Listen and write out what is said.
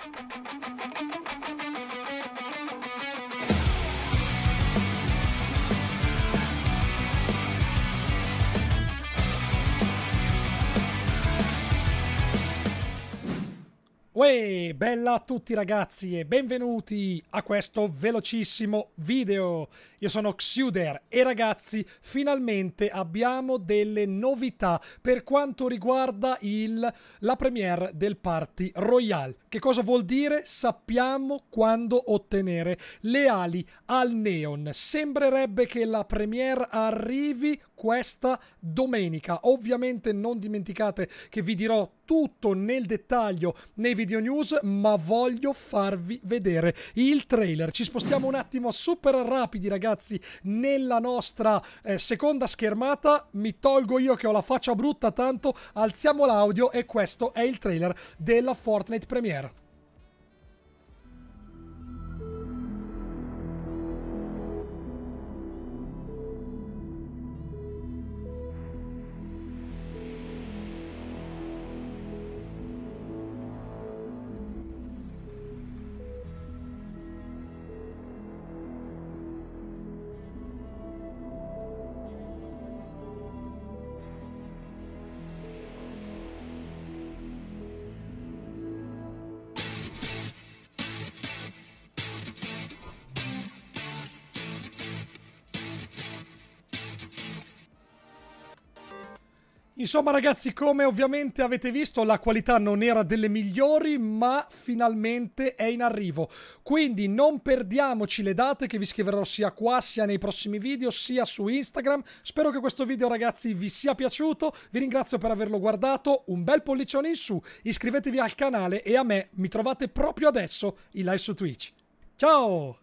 thank you Uè, bella a tutti ragazzi e benvenuti a questo velocissimo video. Io sono Xuder e ragazzi, finalmente abbiamo delle novità per quanto riguarda il, la premiere del Party Royale. Che cosa vuol dire? Sappiamo quando ottenere le ali al neon. Sembrerebbe che la premiere arrivi questa domenica. Ovviamente non dimenticate che vi dirò tutto nel dettaglio nei video news, ma voglio farvi vedere il trailer. Ci spostiamo un attimo super rapidi, ragazzi, nella nostra eh, seconda schermata. Mi tolgo io che ho la faccia brutta, tanto alziamo l'audio e questo è il trailer della Fortnite Premiere. Insomma ragazzi, come ovviamente avete visto, la qualità non era delle migliori, ma finalmente è in arrivo. Quindi non perdiamoci le date che vi scriverò sia qua, sia nei prossimi video, sia su Instagram. Spero che questo video ragazzi vi sia piaciuto, vi ringrazio per averlo guardato, un bel pollicione in su, iscrivetevi al canale e a me mi trovate proprio adesso in live su Twitch. Ciao!